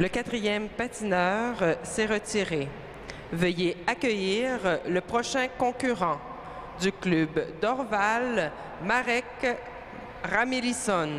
Le quatrième patineur euh, s'est retiré. Veuillez accueillir le prochain concurrent du club d'Orval, Marek Ramelisson.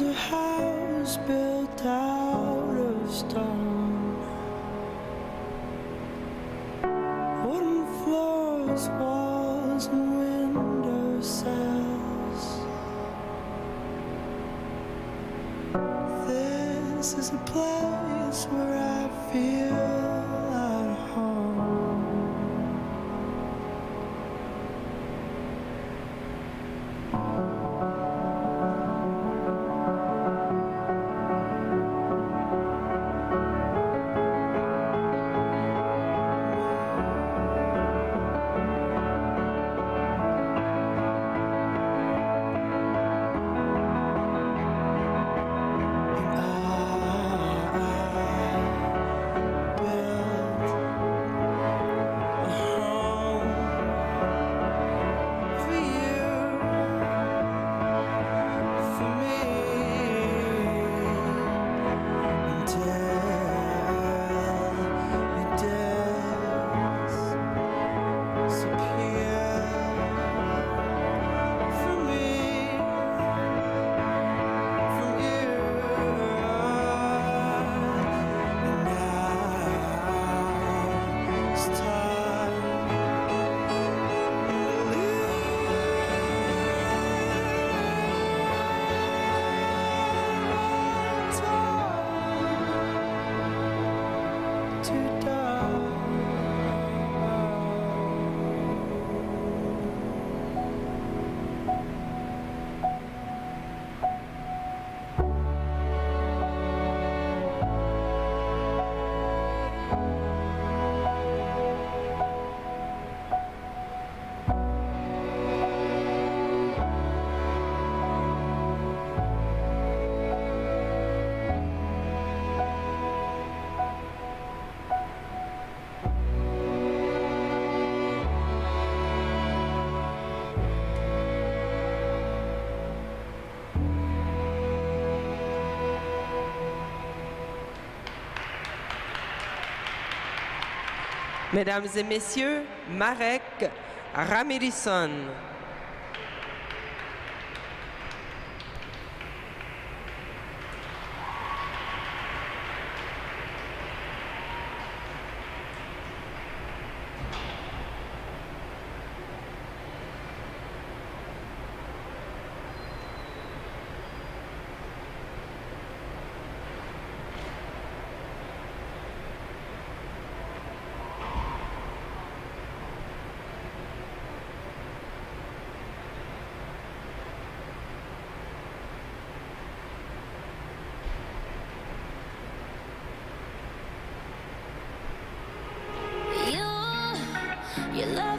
A house built out of stone. Wooden floors, walls, and window. This is a place where I feel to die. Mesdames et messieurs, Marek Ramelisson. love.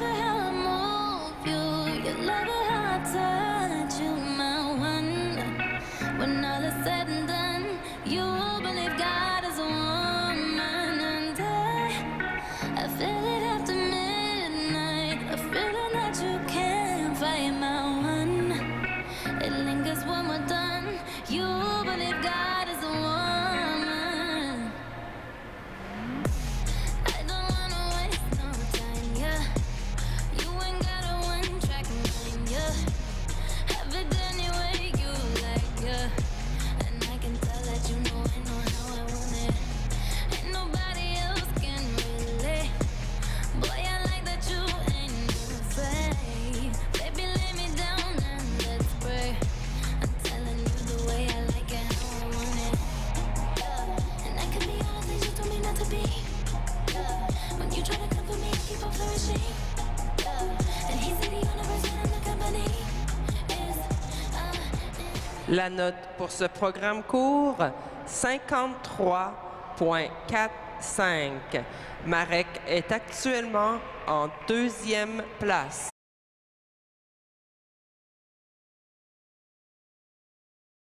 La note pour ce programme court, 53.45. Marek est actuellement en deuxième place.